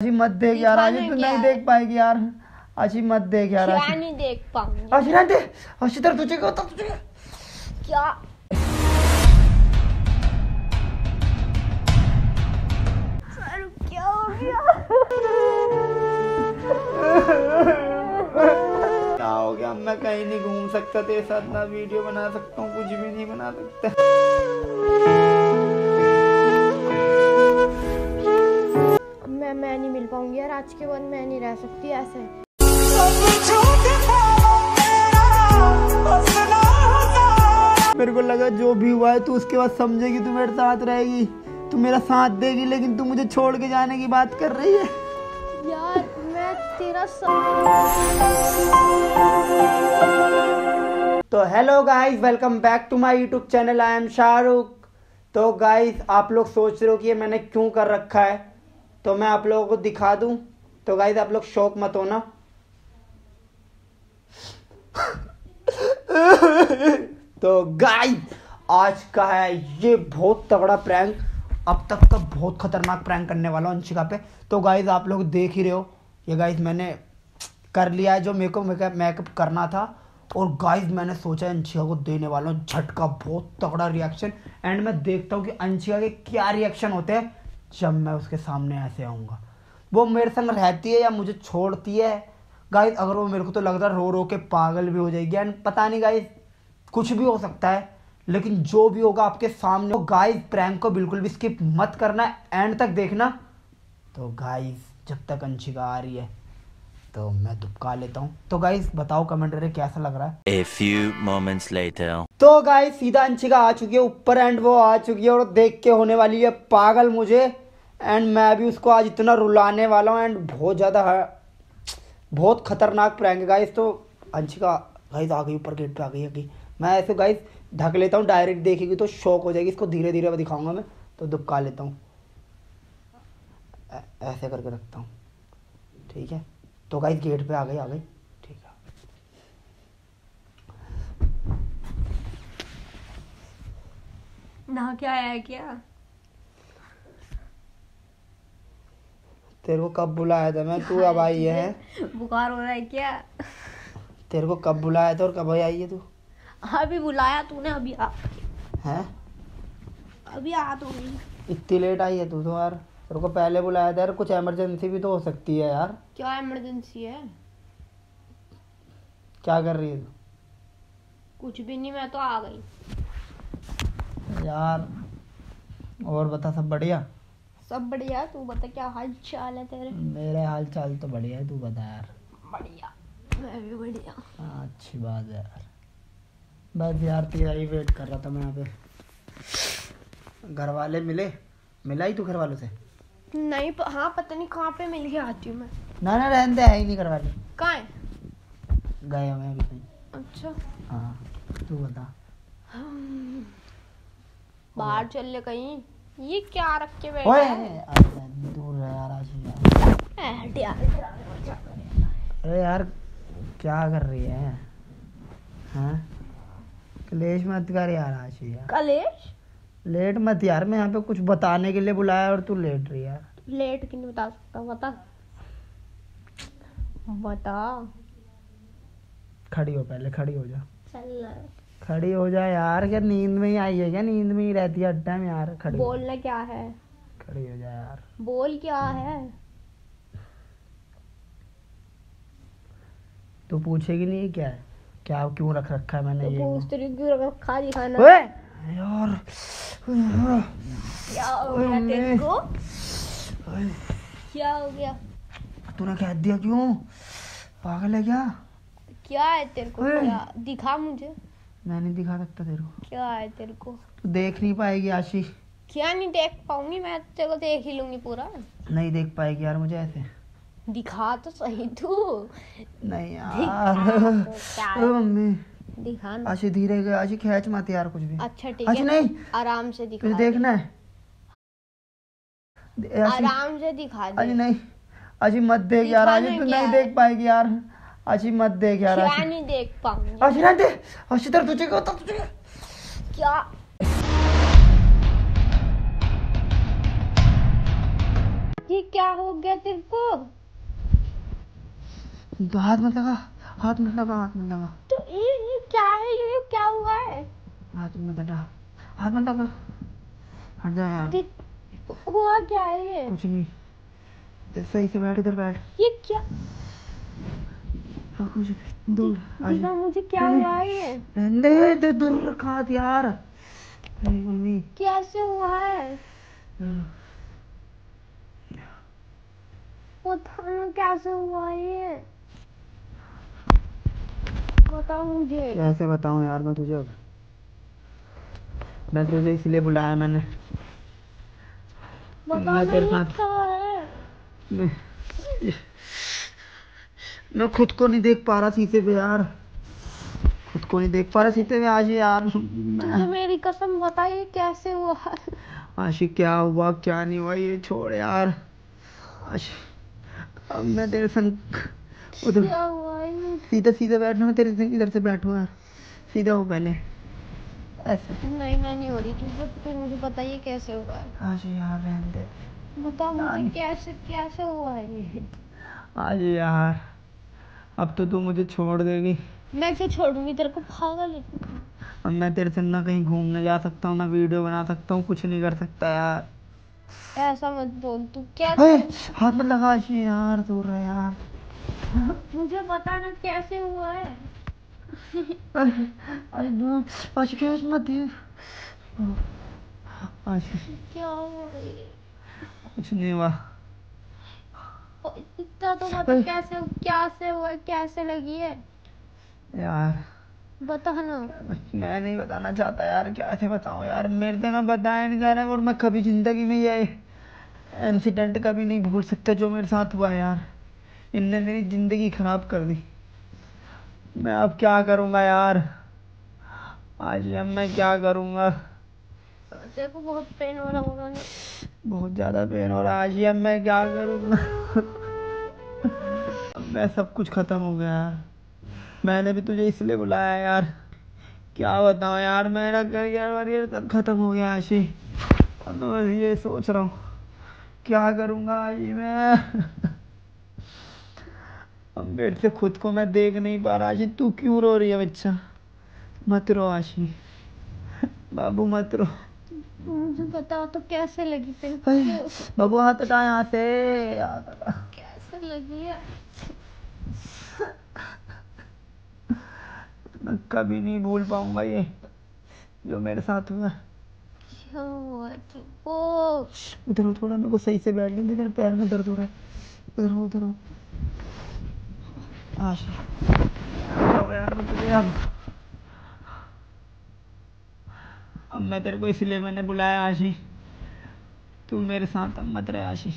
अजी मत देख यार अजी तू नहीं देख पाएगी यार। अजी मत देख यार क्या नहीं देख पाऊँगी? अजी रहने दे अजी तेरे तुझे क्या होता तुझे। क्या? सर क्या हो गया? क्या हो गया? मैं कहीं नहीं घूम सकता तेरे साथ ना वीडियो बना सकता हूँ कुछ भी नहीं बना सकता। मैं मैं नहीं मिल पाऊँगी यार आज के बाद मैं नहीं रह सकती ऐसे। मेरे को लगा जो भी हुआ है तू उसके बाद समझेगी तू मेरे साथ रहेगी। तू मेरा साथ देगी लेकिन तू मुझे छोड़ के जाने की बात कर रही है। यार मैं तेरा सब तो hello guys welcome back to my YouTube channel I am Shahrukh तो गाइस आप लोग सोच रहे हो कि ये मैंने क्यों कर रखा है? तो मैं आप लोगों को दिखा दूँ। तो गाइस आप लोग शौक मत होना। तो गाइस आज का है ये बहुत तगड़ा प्रैंक अब तक का बहुत खतरनाक प्रैंक करने वाला हूँ अंशिका पे। तो गाइस आप लोग देख ही रहे हो। ये गाइस मैंने कर लिया है जो मेरे को मेकअप करना था। और गाइस मैंने सोचा अंशिका को देने वाला हूँ। झटका, बहुत तगड़ा रिएक्शन एंड मैं देखता हूँ कि अंशिका के क्या रिएक्शन होते हैं। जब मैं उसके सामने ऐसे आऊँगा। वो मेरे संग रहती है या मुझे छोड़ती है? गाइस अगर वो मेरे को तो लग रहा है रो रो के पागल भी हो जाएगी। एंड पता नहीं गाइस कुछ भी हो सकता है, लेकिन जो भी होगा आपके सामने हो गाइस प्रैंक को बिल्कुल भी स्किप मत करना। एंड तक देखना। तो गाइस जब तक अंशिका आ रही है तो मैं दुबका लेता हूँ। तो गाइस बताओ कमेंट करके कैसा लग रहा है. तो गाइस, सीधा अंशिका आ चुकी है, ऊपर एंड वो आ चुकी है और देख के होने वाली है पागल मुझे। एंड मैं भी उसको आज इतना रुलाने वाला हूँ एंड बहुत ज़्यादा बहुत खतरनाक प्रैंक गाइस। तो अंशिका, गाइस, आ गई, ऊपर गेट पे आ गई गई। मैं ऐसे, गाइस ढक लेता हूँ डायरेक्ट देखेगी तो शौक हो जाएगी। इसको धीरे धीरे दिखाऊँगा मैं तो दुबका लेता हूँ। ऐसे करके रखता हूँ। ठीक है? तो गाइस गेट पे आ गई आ गई ठीक है ना क्या है क्या? तेरे को कब बुलाया था मैं? तू अब आई है। बुखार हो रहा है क्या? तेरे को कब बुलाया था और कब आई है तू? अभी बुलाया तूने अभी आ। हैं? अभी आ तो गई। इतनी लेट आई है तू तो यार। तेरे को पहले बुलाया था यार। कुछ इमरजेंसी भी तो हो सकती है यार। क्या इमरजेंसी है? क्या कर रही है तू? कुछ भी नहीं मैं तो आ गई। यार। और बता सब बढ़िया? सब बढ़िया तू बता क्या हाल चाल है तेरे? मेरे हाल चाल तो बढ़िया है तू बता यार। बढ़िया मैं भी बढ़िया। हाँ अच्छी बात है यार। बस यार तेरा ही वेट कर रहा था मैं यहाँ पे। घर वाले मिले? मिला ही तू घर वालों से? नहीं प, हाँ पता नहीं कहाँ पे मिल के आती हूँ मैं। ना ना रहने दे है ही नहीं घर वाले कहाँ है? गए हुए अभी अच्छा। हाँ तू बता। बाहर चल ले कहीं। ये क्या रख के बैठा है? अरे दूर यार आज यार। अरे यार क्या कर रही है? हाँ? क्लेश मत कर यार आज यार कलेश? लेट मत यार मैं यहाँ पे कुछ बताने के लिए बुलाया और तू लेट रही है। यार लेट क्यों नहीं बता सकता? बता। बता। खड़ी हो पहले खड़ी हो जा। चल। खड़ी हो जाए यार क्या नींद में ही आई है क्या नींद में ही रहती है अड्डा में यार खड़ी बोलना क्या है? खड़ी हो जा यार। बोल क्या है? तू पूछेगी नहीं क्या है? क्या क्यों रख रखा है मैंने तो ये? पूछ तेरी क्यों रख रखा है दिखाना? ओए! यार। क्या हो गया तेरे को? क्या हो गया? तूने कह दिया क्यों? पागल है क्या? क्या है तेरे को? दिखा मुझे। मैं नहीं दिखा सकता तेरे को। क्या है तेरे को? तू देख नहीं पाएगी आशी क्या नहीं देख पाऊँगी? मैं तेरे को देख ही लूँगी पूरा। नहीं देख पाएगी यार मुझे ऐसे। दिखा तो सही तू। नहीं यार। तो मम्मी। दिखा आशी धीरे गए। आशी खींच मत यार कुछ भी। अच्छा ठीक आशी है नहीं। आराम से दिखा देखना है। आराम से दिखा दे। नहीं। अजी मत देख यार। आशी दिखाना तू नहीं देख पाएगी यार। आशी मत देख यार क्या नहीं देख पाऊँगी। आशी रहने दे। आशी तेरे तुझे क्या होता तुझे क्या? ये क्या हो गया तेरे को? हाथ मत लगा हाथ मत लगा हाथ मत लगा। तो ये ये क्या है? ये क्या हुआ है? हाथ मत लगा हाथ मत लगा। हट जा यार। हुआ क्या है ये? कुछ नहीं। सही से बैठ इधर बैठ। ये क्या? कुछ दूर आ मुझे क्या हुआ है? रहने दे दूर रखा यार। मम्मी। कैसे हुआ है? कैसे हुआ ये? बताओ मुझे। कैसे बताऊँ यार मैं तुझे अब? मैं तुझे इसलिए बुलाया मैंने। बताओ मैं तेरे साथ- है? मैं मैं खुद को नहीं देख पा रहा शीशे पे यार। खुद को नहीं देख पा रहा शीशे पे आज यार। मेरी कसम बताइए कैसे हुआ। आशिक क्या हुआ क्या नहीं हुआ ये छोड़ यार। आशिक अब मैं तेरे संग उधर क्या हुआ सीधा सीधा बैठना मैं तेरे संग इधर से बैठूं यार। सीधा हो पहले। ऐसे। नहीं मैं नहीं हो रही तुझे तो मुझे बताइए कैसे हुआ है। आशिक यार रहने दे। बताओ मुझे कैसे कैसे हुआ है ये? आज यार अब तो तू मुझे छोड़ देगी। मैं क्यों छोड़ूँगी? तेरे को पागल है। अब मैं तेरे से ना कहीं घूमने जा सकता हूँ ना वीडियो बना सकता हूँ कुछ नहीं कर सकता यार। ऐसा मत बोल तू क्या अरे हाथ में लगा आशी यार दूर रहे यार। मुझे बताना कैसे हुआ है। अरे अरे ना आशी क्या मत दे। आशी क्या हुआ है? कुछ नहीं हुआ। इतना तो अरे। कैसे कैसे हुआ कैसे लगी है? यार। बता ना मैं नहीं बताना चाहता यार कैसे बताऊँ यार? मेरे से ना बताया नहीं जा रहा और मैं कभी ज़िंदगी में ये इंसिडेंट कभी नहीं भूल सकता जो मेरे साथ हुआ यार। इनने मेरी ज़िंदगी खराब कर दी। मैं अब क्या करूँगा यार? आज अब मैं क्या करूँगा? को बहुत पेन हो रहा होगा। बहुत ज़्यादा पेन हो रहा है। आज अब मैं क्या करूँगा? मैं सब कुछ ख़त्म हो गया। यार मैंने भी तुझे इसलिए बुलाया यार। क्या बताऊँ यार मेरा करियर वरियर सब ख़त्म हो गया आशी। अब मैं बस ये सोच रहा हूँ क्या करूँगा आशी मैं? अब मेरे से खुद को मैं देख नहीं पा रहा आशी तू क्यों रो रही है बच्चा? मत रो आशी। बाबू मत रो। मुझे बताओ तो कैसे लगी तेरे बाबू हाथ हटा यहाँ से कैसे लगी? है मैं कभी नहीं भूल पाऊँगा ये जो मेरे साथ हुआ। हो थोड़ा मेरे को सही से बैठ लेने तेरे पैर में दर्द हो रहा है। उधर हो उधर हो आशी। अब मैं तेरे को इसलिए मैंने बुलाया आशी। तू मेरे साथ अब मत रहे आशी।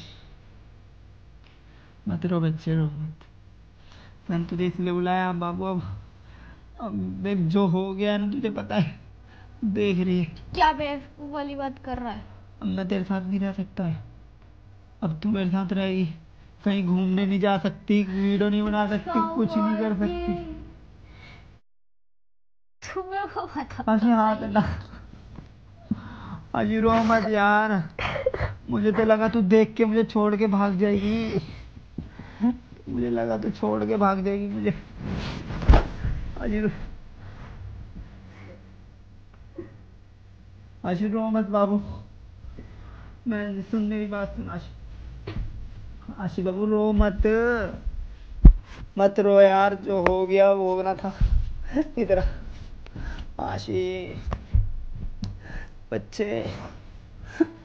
मत रो बच्चे रो मत। मैंने तुझे इसलिए बुलाया बाबू अब देख जो हो गया ना तुझे पता है? देख रही है। क्या बेवकूफ़ वाली बात कर रहा है? अब मैं तेरे साथ नहीं रह सकता। है अब तू मेरे साथ रहेगी कहीं घूमने नहीं जा सकती वीडियो नहीं बना सकती कुछ नहीं कर सकती। तुम्हें को बता। आज हाथ ना। आज रो मत यार। मुझे तो लगा तू देख के मुझे छोड़ के भाग जाएगी। मुझे लगा तू छोड़ के भाग जाएगी मुझे। आज रो मत बाबू मैं सुन मेरी बात सुन आशी आशी बाबू रो मत मत रो यार जो हो गया वो होना था इधर आशी बच्चे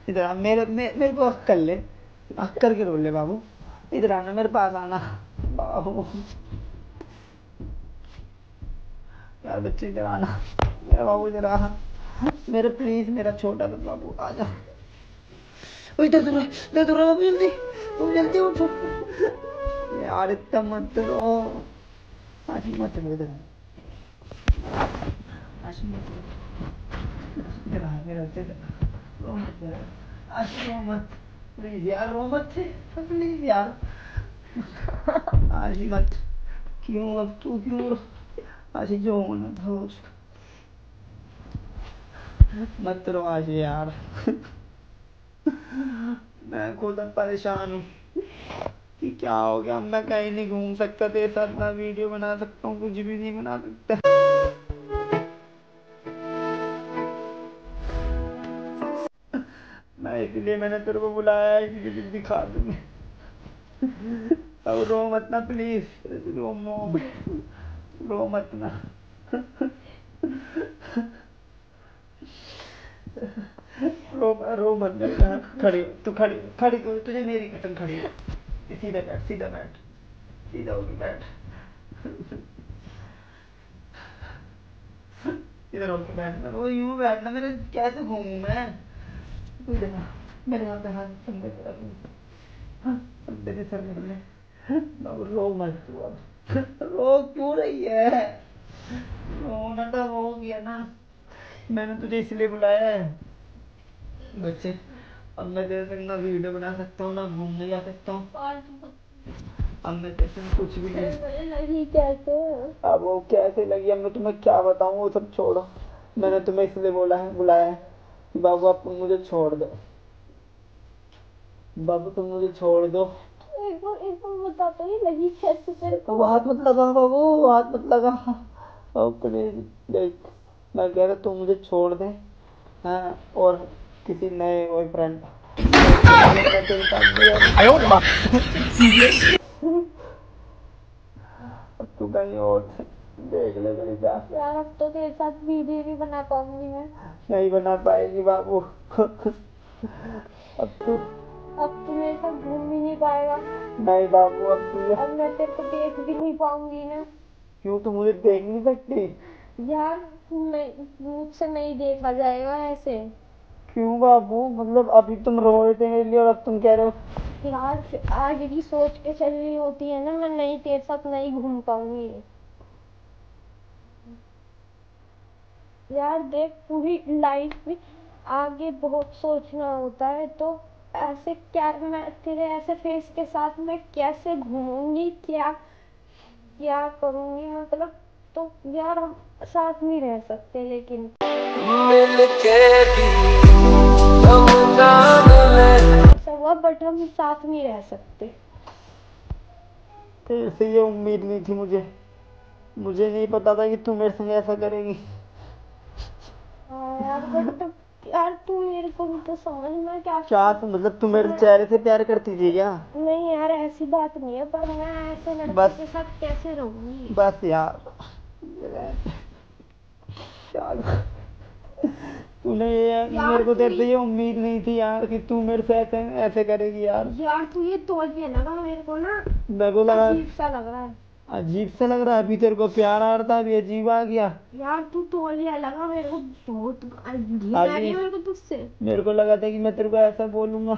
इधर मेरे मे, मेरे को हक कर ले हक करके रो ले बाबू इधर आना मेरे पास आना बाबू यार, बच्चे इधर आना। मेरा बाबू इधर आ। मेरे प्लीज़ मेरा छोटा सा बाबू, आ जा। इधर इधर इधर बाबू, जल्दी। बाबू, जल्दी उठो। यार, इतना मत रो। आशी मत रो इधर। आ। मत रो। मेरा मत यार। रो मत। प्लीज़ यार, रो मत। प्लीज़ यार। आशी मत। क्यों अब, तू क्यों आशी जो होना था हो चुका। मत रो आशी यार। मैं खुद परेशान हूँ कि क्या हो गया। मैं कहीं नहीं घूम सकता, तेरे साथ ना वीडियो बना सकता हूँ, कुछ भी नहीं बना सकता। मैं इसलिए मैंने तेरे को बुलाया है कि दिखा दूँ अब रो मत ना प्लीज़ रो मो रो मत ना। रो रो मत बेटा खड़ी तू खड़ी खड़ी तू तुझे मेरी कसम खड़ी। सीधा बैठ सीधा बैठ सीधा होगी बैठ। इधर होके बैठना वो यूँ बैठना मेरे कैसे घूमूं मैं? तू इधर मेरे यहाँ पे हाथ रख हाँ, पे सर रख ले। अब रो मत तू अब। रो क्यों रही है? रोना तो हो गया ना। मैंने तुझे इसलिए बुलाया है। बच्चे अब मैं तेरे संग ना वीडियो बना सकता हूँ ना घूमने जा सकता हूँ। अब मैं तेरे कुछ भी नहीं। कैसे अब वो कैसे लगी? अब मैं तुम्हें क्या बताऊँ वो सब छोड़ो। मैंने तुम्हें इसलिए बोला है बुलाया है कि बाबू आप मुझे छोड़ दो। बाबू तुम मुझे छोड़ दो। तो लगी हाथ मत लगा बाबू हाथ मत लगा। प्लीज़ देख मैं कह रहा तू मुझे छोड़ दे हाँ और किसी नए बॉयफ्रेंड तू कहीं और देख ले मेरी जान। यार अब तो तेरे साथ वीडियो भी बना पाऊँगी मैं। नहीं बना पाएगी बाबू। अब तू अब तू मेरे साथ घूम भी नहीं पाएगा। नहीं बाबू अब तू अब मैं तेरे को देख भी नहीं पाऊँगी ना। क्यों तू मुझे देख नहीं सकती? यार मुझसे नहीं देखा जाएगा ऐसे। क्यों बाबू? मतलब अभी तुम रो रहे थे मेरे लिए और अब तुम कह रहे हो यार आगे की सोच के चल रही होती है ना मैं नहीं तेरे साथ नहीं घूम पाऊँगी। यार देख पूरी लाइफ में आगे बहुत सोचना होता है तो ऐसे क्या मैं तेरे ऐसे फेस के साथ मैं कैसे घूमूँगी? क्या क्या करूँगी? मतलब तो यार हम साथ नहीं रह सकते लेकिन। हुआ बट हम साथ नहीं रह सकते। तेरे से ये उम्मीद नहीं थी मुझे। मुझे नहीं पता था कि तू मेरे संग ऐसा करेगी। हाँ यार बट यार तू मेरे को भी तो समझ में क्या क्या तू मतलब तू मेरे चेहरे से प्यार करती थी क्या? नहीं यार ऐसी बात नहीं है पर मैं ऐसे लड़के। के साथ कैसे रहूँगी? बस यार। तूने मेरे को तेरे से ये उम्मीद नहीं थी यार कि तू मेरे से ऐसे ऐसे करेगी यार। यार तू ये तोलिए लगा मेरे को ना। मेरे को लगा अजीब सा लग रहा है। अजीब सा लग रहा है अभी तेरे को प्यार आ रहा था अभी अजीब आ गया। यार तू तोलिया लगा मेरे को बहुत घिन आ रही है मेरे को तुझसे। मेरे को लगा था कि मैं तेरे को ऐसा बोलूँगा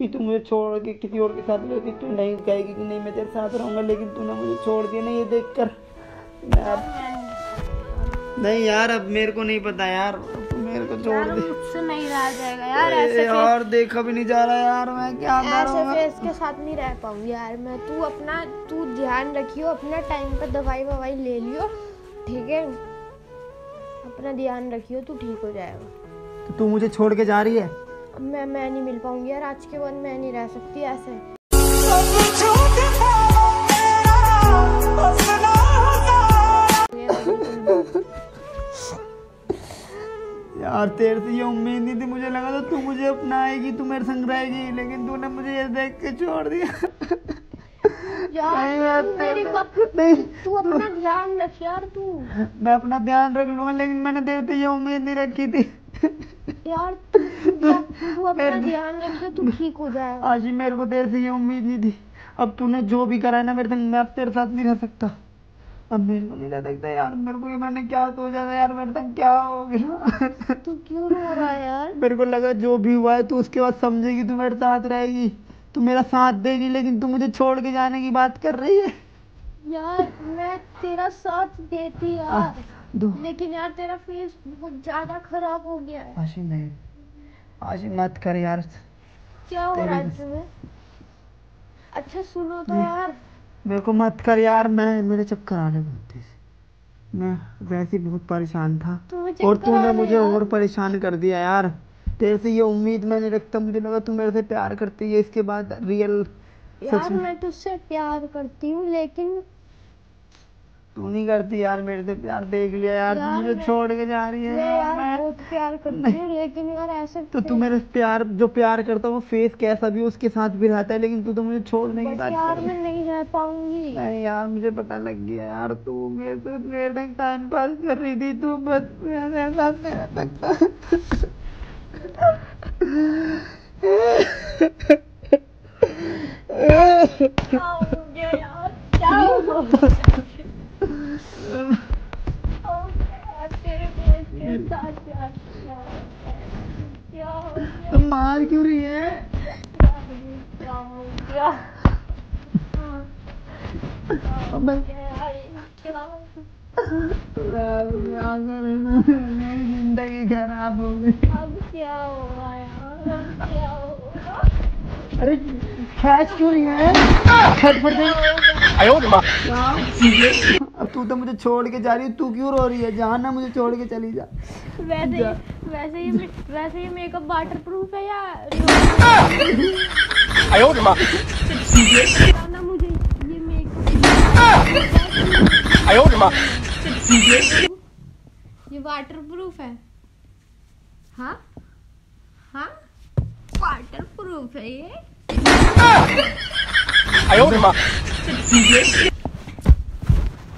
कि तू मुझे छोड़ के किसी और के साथ रहती तू नहीं कहेगी कि नहीं मैं तेरे साथ रहूँगा लेकिन तूने मुझे छोड़ दिया ना ये देख कर मैं अब नहीं यार अब मेरे को नहीं पता यार तू को छोड़ दे। मुझसे नहीं रहा जाएगा यार ऐसे यार देखा भी नहीं जा रहा यार मैं क्या ऐसे फेस के साथ नहीं रह पाऊँगी यार मैं तू अपना तू ध्यान रखियो अपना टाइम पर दवाई ववाई ले लियो ठीक है? अपना ध्यान रखियो तू ठीक हो जाएगा। तो तू मुझे छोड़ के जा रही है? मैं मैं नहीं मिल पाऊँगी यार आज के बाद मैं नहीं रह सकती ऐसे। यार तेरे से ये उम्मीद नहीं थी मुझे लगा था तू मुझे अपनाएगी तू मेरे संग रहेगी लेकिन तूने मुझे ये देख के छोड़ दिया। यार तू नहीं तू अपना ध्यान रख यार तू। मैं अपना ध्यान रख लूँगा लेकिन मैंने तेरे से ये उम्मीद नहीं रखी थी। यार तू तू अपना ध्यान रख तू ठीक हो जाएगा आज मेरे को तेरे से ये उम्मीद नहीं थी। अब तूने जो भी करा है ना मेरे संग मैं अब तेरे साथ नहीं रह सकता। अब मेरे को नहीं रह यार। मेरे को ये मैंने क्या सोचा था यार मेरे क्या हो गया? तू क्यों रो रहा है यार? मेरे को लगा जो भी हुआ है तू उसके बाद समझेगी तू मेरे साथ रहेगी। तू मेरा साथ देगी लेकिन तू मुझे छोड़ के जाने की बात कर रही है। यार मैं तेरा साथ देती यार। दो। लेकिन यार तेरा फेस बहुत ज़्यादा खराब हो गया है। आशी नहीं। आशी मत कर यार। क्या हो रहा है तुम्हें? अच्छा सुनो तो यार। मेरे को मत कर यार मैं मेरे चक्कर आने लगते मैं वैसे ही बहुत परेशान था। तुम्हें और तूने मुझे और परेशान कर दिया यार। तेरे से ये उम्मीद मैंने रखता मुझे लगा तू मेरे से प्यार करती है इसके बाद रियल यार मैं तुझसे प्यार करती हूँ लेकिन तू नहीं करती यार मेरे से प्यार देख लिया यार यार, मुझे छोड़ के जा रही है। मैं यार मैं बहुत प्यार करती हूँ लेकिन यार ऐसे तो तू मेरे प्यार जो प्यार करता है वो फेस कैसा भी उसके साथ भी रहता है लेकिन तू तो मुझे छोड़ने की बट बात यार है। मैं नहीं रह पाऊँगी। नहीं यार मुझे पता लग गया यार तू मेरे से मेरे टाइम पास कर रही थी तू बस मेरे साथ नहीं रह सकता। क्या हो गया? मार क्यों रही है? हो मेरी ज़िंदगी खराब हो गई अब क्या होगा यार अब क्या होगा अरे खैच क्यों रही है? गई अब तू तो मुझे छोड़ के जा रही है तू क्यों रो रही है? जान ना मुझे छोड़ के चली जा। वैसे जा। ये वैसे ये मेकअप वाटर प्रूफ है या मुझे ये मेकअप ये वाटर प्रूफ है? हाँ? हाँ वाटर प्रूफ है ये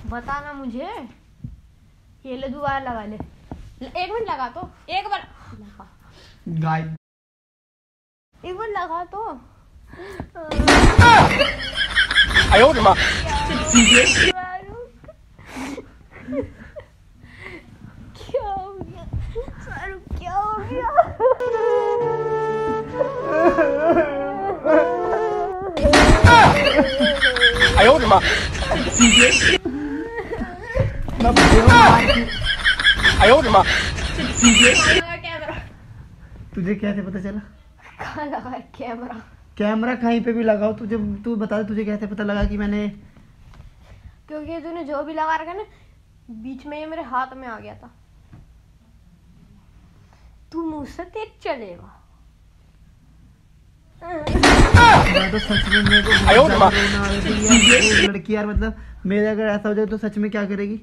बताना मुझे। ये ले दोबारा लगा ले। एक मिनट लगा तो। एक बार। गाय। एक बार लगा तो। क्या क्यों- तुझे कैसे पता चला? कहाँ लगा कैमरा। कैमरा कहीं पे भी लगाओ तुझे तू बता दे तुझे कैसे पता लगा कि मैंने क्योंकि तूने जो भी लगा रखा ना बीच में ये मेरे हाथ में आ गया था। तू मुझसे तेज चलेगा। तो सच में मेरे को था लड़की यार मतलब मेरे अगर ऐसा हो जाए तो सच में क्या करेगी?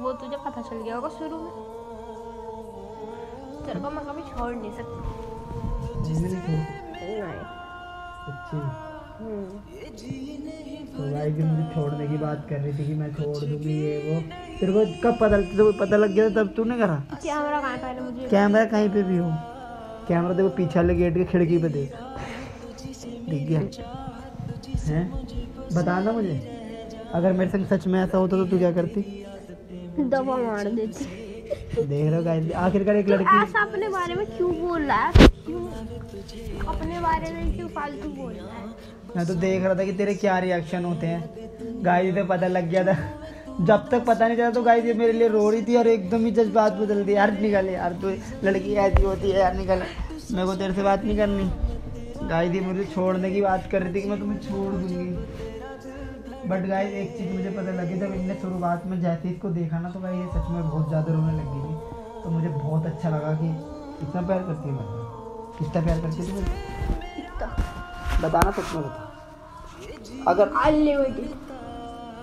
वो तुझे पता चल गया होगा शुरू में। तेरे को मैं कभी छोड़ नहीं सकती। नहीं तो भी छोड़ने की बात कर रही थी कि मैं छोड़ दूँगी ये वो। तेरे को कब पता को पता लग गया तब तूने करा? कैमरा कहाँ पहले मुझे कैमरा कहीं पे भी हो। कैमरा देखो पीछे वाले गेट के खिड़की पे देख। दिख गया। हैं? बताना मुझे। अगर मेरे संग सच में ऐसा होता तो तू क्या करती? दबा मार देती। देख रहे हो गाइस आखिरकार एक लड़की ऐसा अपने बारे में क्यों बोल रहा है? क्यों? अपने बारे में क्यों फालतू बोल रहा है? मैं तो देख रहा था कि तेरे क्या रिएक्शन होते हैं। गाइस से पता लग गया था। जब तक पता नहीं चला तो गाइस ये मेरे लिए रो रही थी और एकदम ही जज्बात बदल दिए। यार निकल यार तू लड़की ऐसी होती है यार निकल। मेरे को तेरे से बात नहीं करनी। गाइस ये मुझे छोड़ने की बात कर रही थी कि मैं तुम्हें छोड़ दूँगी। बट गाइस एक चीज़ मुझे पता लगी जब इनने शुरुआत में जैसे इसको देखा ना तो गाइस ये सच में बहुत ज़्यादा रोने लगी थी। तो मुझे बहुत अच्छा लगा कि इतना प्यार करती है मैं कितना प्यार करती है तुम्हें बताना सच में बता। अगर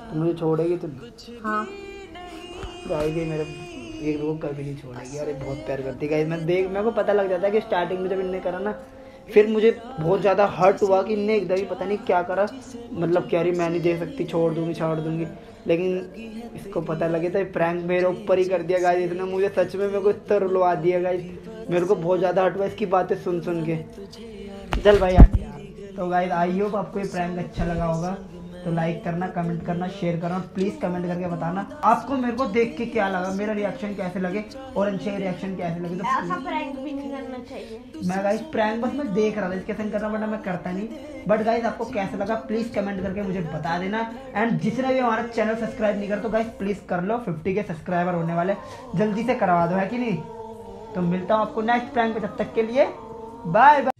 तू मुझे छोड़ेगी तो हाँ। गाइस मेरे एक को कभी नहीं छोड़ेगी। अरे बहुत प्यार करती गाइस मैं देख मेरे को पता लग जाता है कि स्टार्टिंग में जब इनने करा ना फिर मुझे बहुत ज़्यादा हर्ट हुआ कि इनने एकदम ही पता नहीं क्या करा। मतलब कह रही, मैं नहीं दे सकती, छोड़ दूँगी छोड़ दूँगी। लेकिन इसको पता लगे तो प्रैंक मेरे ऊपर ही कर दिया गाइस इसने मुझे सच में मेरे को इतना रुलवा दिया गाइस मेरे को बहुत ज़्यादा हर्ट हुआ, इसकी बातें सुन सुन के। चल भाई तो गाइस आई होप आपको ये प्रैंक अच्छा लगा होगा। तो लाइक करना कमेंट करना शेयर करना प्लीज़ कमेंट करके बताना। आपको मेरे को देख के क्या लगा मेरा रिएक्शन कैसे लगे और इनसे रिएक्शन कैसे लगे तो ऐसा प्रैंक भी नहीं करना चाहिए। मैं गाइस प्रैंक बस मैं देख रहा था इसके संग करना वरना मैं करता नहीं। बट गाइस आपको कैसा लगा प्लीज़ कमेंट करके मुझे बता देना। एंड जिसने भी हमारा चैनल सब्सक्राइब नहीं कर तो गाइस प्लीज़ कर लो। 50 के सब्सक्राइबर होने वाले जल्दी से करवा दो है कि नहीं? तो मिलता हूँ आपको नेक्स्ट प्रैंक पे तब तक के लिए बाय बाय